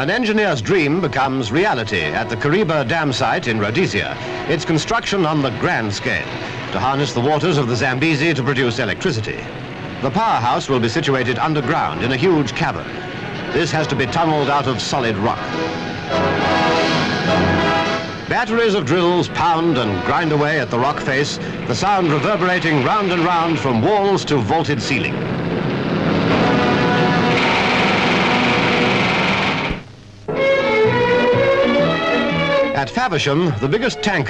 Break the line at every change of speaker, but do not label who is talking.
An engineer's dream becomes reality at the Kariba Dam site in Rhodesia. Its construction on the grand scale to harness the waters of the Zambezi to produce electricity. The powerhouse will be situated underground in a huge cavern. This has to be tunneled out of solid rock. Batteries of drills pound and grind away at the rock face, the sound reverberating round and round from walls to vaulted ceiling. At Faversham, the biggest tanker